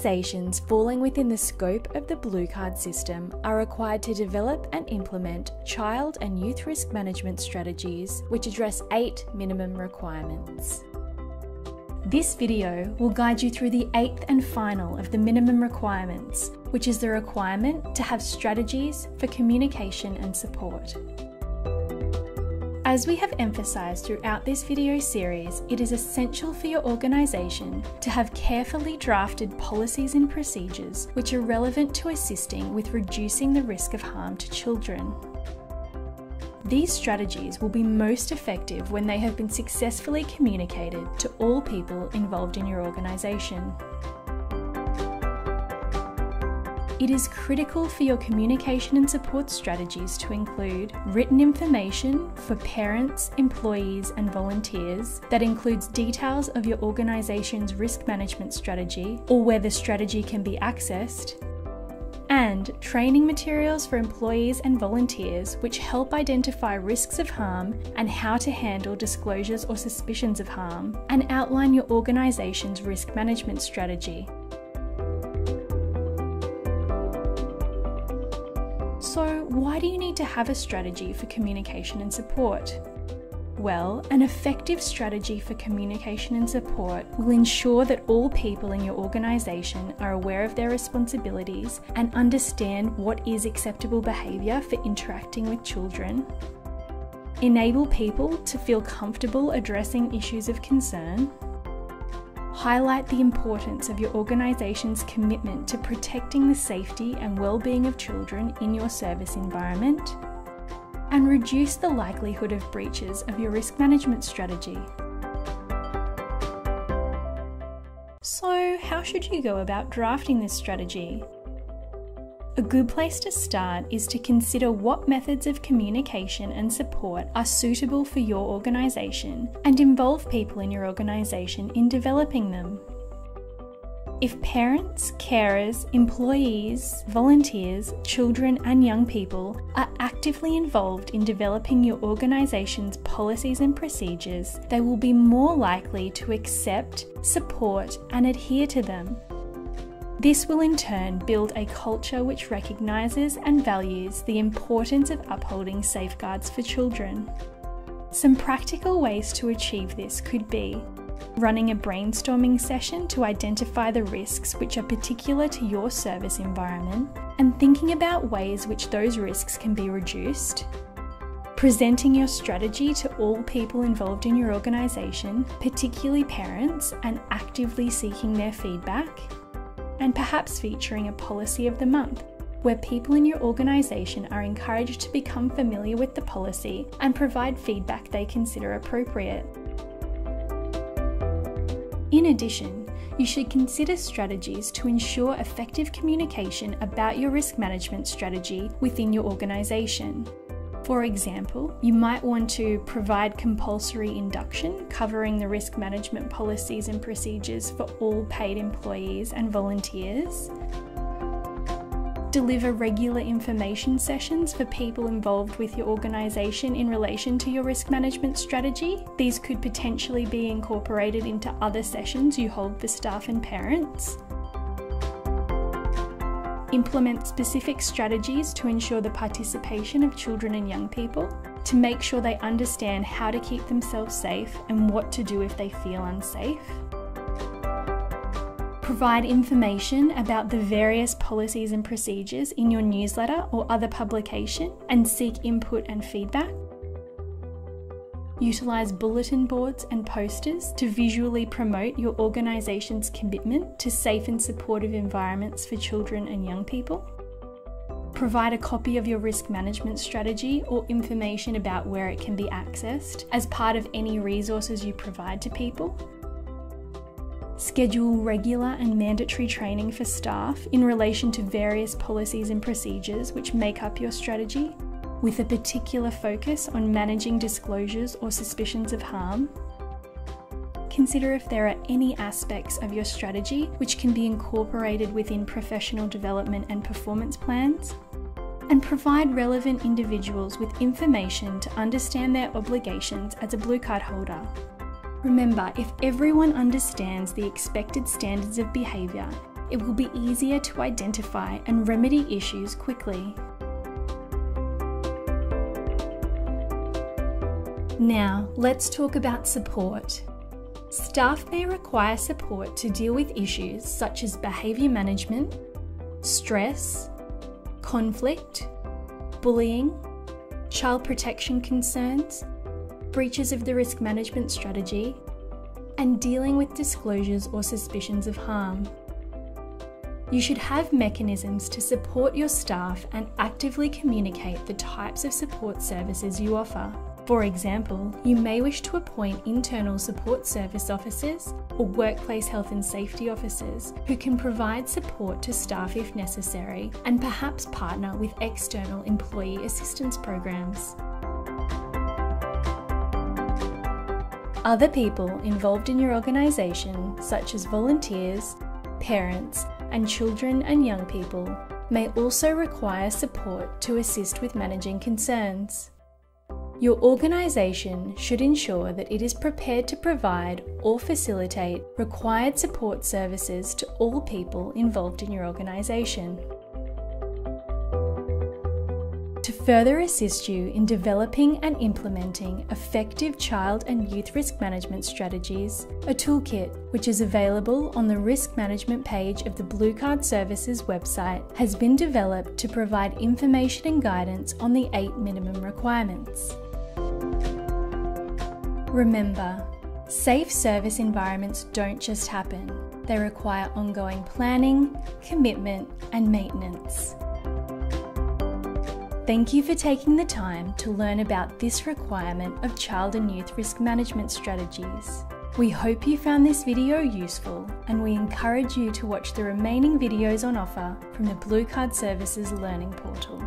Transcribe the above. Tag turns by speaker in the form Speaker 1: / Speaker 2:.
Speaker 1: Organisations falling within the scope of the Blue Card system are required to develop and implement child and youth risk management strategies which address eight minimum requirements. This video will guide you through the eighth and final of the minimum requirements, which is the requirement to have strategies for communication and support. As we have emphasised throughout this video series, it is essential for your organisation to have carefully drafted policies and procedures which are relevant to assisting with reducing the risk of harm to children. These strategies will be most effective when they have been successfully communicated to all people involved in your organisation. It is critical for your communication and support strategies to include written information for parents, employees, and volunteers that includes details of your organisation's risk management strategy or where the strategy can be accessed, and training materials for employees and volunteers which help identify risks of harm and how to handle disclosures or suspicions of harm, and outline your organisation's risk management strategy. So, why do you need to have a strategy for communication and support? Well, an effective strategy for communication and support will ensure that all people in your organisation are aware of their responsibilities and understand what is acceptable behaviour for interacting with children. Enable people to feel comfortable addressing issues of concern highlight the importance of your organisation's commitment to protecting the safety and well-being of children in your service environment, and reduce the likelihood of breaches of your risk management strategy. So, how should you go about drafting this strategy? A good place to start is to consider what methods of communication and support are suitable for your organisation and involve people in your organisation in developing them. If parents, carers, employees, volunteers, children, and young people are actively involved in developing your organisation's policies and procedures, they will be more likely to accept, support, and adhere to them this will in turn build a culture which recognises and values the importance of upholding safeguards for children. Some practical ways to achieve this could be running a brainstorming session to identify the risks which are particular to your service environment and thinking about ways which those risks can be reduced, presenting your strategy to all people involved in your organisation, particularly parents, and actively seeking their feedback and perhaps featuring a policy of the month, where people in your organisation are encouraged to become familiar with the policy and provide feedback they consider appropriate. In addition, you should consider strategies to ensure effective communication about your risk management strategy within your organisation. For example, you might want to provide compulsory induction covering the risk management policies and procedures for all paid employees and volunteers. Deliver regular information sessions for people involved with your organisation in relation to your risk management strategy. These could potentially be incorporated into other sessions you hold for staff and parents implement specific strategies to ensure the participation of children and young people, to make sure they understand how to keep themselves safe and what to do if they feel unsafe. Provide information about the various policies and procedures in your newsletter or other publication and seek input and feedback. Utilise bulletin boards and posters to visually promote your organisation's commitment to safe and supportive environments for children and young people. Provide a copy of your risk management strategy or information about where it can be accessed as part of any resources you provide to people. Schedule regular and mandatory training for staff in relation to various policies and procedures which make up your strategy with a particular focus on managing disclosures or suspicions of harm. Consider if there are any aspects of your strategy which can be incorporated within professional development and performance plans. And provide relevant individuals with information to understand their obligations as a blue card holder. Remember, if everyone understands the expected standards of behaviour, it will be easier to identify and remedy issues quickly. Now, let's talk about support. Staff may require support to deal with issues such as behaviour management, stress, conflict, bullying, child protection concerns, breaches of the risk management strategy, and dealing with disclosures or suspicions of harm. You should have mechanisms to support your staff and actively communicate the types of support services you offer. For example, you may wish to appoint internal support service officers or workplace health and safety officers who can provide support to staff if necessary and perhaps partner with external employee assistance programs. Other people involved in your organisation, such as volunteers, parents, and children and young people, may also require support to assist with managing concerns. Your organisation should ensure that it is prepared to provide or facilitate required support services to all people involved in your organisation. To further assist you in developing and implementing effective child and youth risk management strategies, a toolkit, which is available on the risk management page of the Blue Card Services website, has been developed to provide information and guidance on the eight minimum requirements. Remember, safe service environments don't just happen, they require ongoing planning, commitment, and maintenance. Thank you for taking the time to learn about this requirement of child and youth risk management strategies. We hope you found this video useful and we encourage you to watch the remaining videos on offer from the Blue Card Services Learning Portal.